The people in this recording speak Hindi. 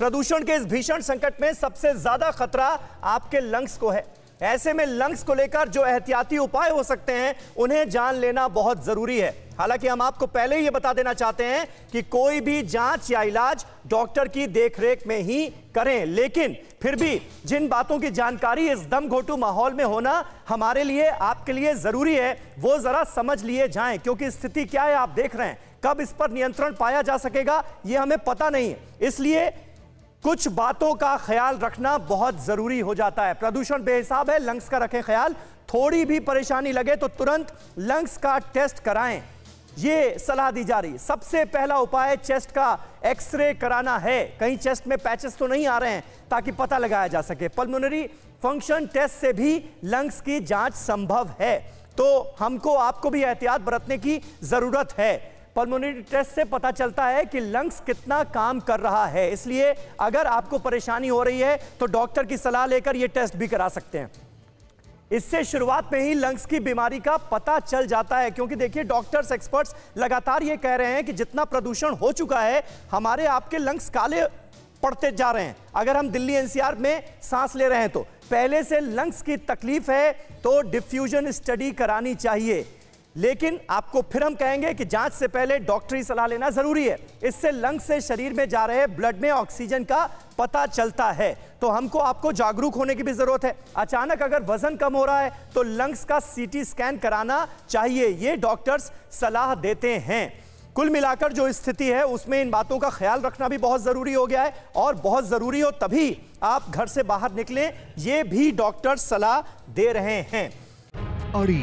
प्रदूषण के इस भीषण संकट में सबसे ज़्यादा खतरा आपके लंग्स को है। ऐसे में लंग्स को लेकर जो एहतियाती उपाय हो सकते हैं, उन्हें जान लेना बहुत ज़रूरी है। हालाँकि हम आपको पहले ही ये बता देना चाहते हैं कि कोई भी जाँच या इलाज डॉक्टर की देखरेख में ही करें। लेकिन फिर भी जिन बातों की जानकारी इस दम घोटू माहौल में होना हमारे लिए, आपके लिए ज़रूरी है, वो जरा समझ लिए जाएँ, क्योंकि स्थिति क्या है आप देख रहे हैं। कब इस पर नियंत्रण पाया जा सकेगा, ये हमें पता नहीं है। इसलिए कुछ बातों का ख्याल रखना बहुत ज़रूरी हो जाता है। प्रदूषण बेहिसाब है, लंग्स का रखें ख्याल। थोड़ी भी परेशानी लगे तो तुरंत लंग्स का टेस्ट कराएँ। ये सलाह दी जा रही। सबसे पहला उपाय चेस्ट का एक्सरे कराना है। कहीं चेस्ट में पैचेस तो नहीं आ रहे हैं ताकि पता लगाया जा सके। पल्मोनरी फ़ंक्शन टेस्ट से भी लंग्स की जाँच संभव है। तो हमको, आपको भी एहतियात बरतने की ज़रूरत है। पल्मोनरी टेस्ट से पता चलता है कि लंग्स कितना काम कर रहा है। इसलिए अगर आपको परेशानी हो रही है तो डॉक्टर की सलाह लेकर यह टेस्ट भी करा सकते हैं। इससे शुरुआत में ही लंग्स की बीमारी का पता चल जाता है, क्योंकि देखिए डॉक्टर्स एक्सपर्ट्स लगातार ये कह रहे हैं कि जितना प्रदूषण हो चुका है, हमारे आपके लंग्स काले पड़ते जा रहे हैं। अगर हम दिल्ली एनसीआर में सांस ले रहे हैं तो पहले से लंग्स की तकलीफ़ है तो डिफ्यूजन स्टडी करानी चाहिए। लेकिन आपको फिर हम कहेंगे कि जाँच से पहले डॉक्टरी सलाह लेना ज़रूरी है। इससे लंग्स से शरीर में जा रहे ब्लड में ऑक्सीजन का पता चलता है। तो हमको आपको जागरूक होने की भी ज़रूरत है। अचानक अगर वज़न कम हो रहा है तो लंग्स का सीटी स्कैन कराना चाहिए। ये डॉक्टर्स सलाह देते हैं। कुल मिलाकर जो स्थिति है, उसमें इन बातों का ख्याल रखना भी बहुत ज़रूरी हो गया है और बहुत ज़रूरी हो तभी आप घर से बाहर निकलें, ये भी डॉक्टर सलाह दे रहे हैं। अड़ी